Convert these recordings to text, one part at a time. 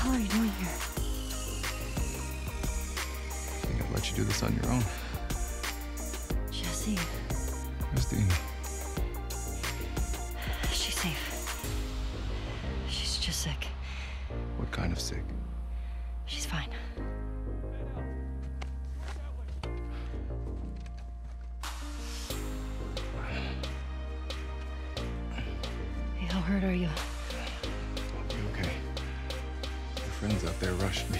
hell are you doing here? I think I'd let you do this on your own. Jesse, Where's Dina? she's safe. She's just sick. What kind of sick? She's fine. Hey, how hurt are you? Friends out there rushed me.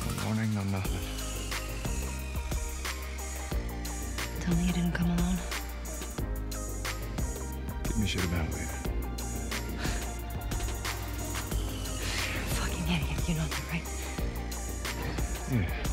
No warning, no nothing. Tell me you didn't come alone. Give me shit about it later. Fucking idiot. You know that, right? Yeah.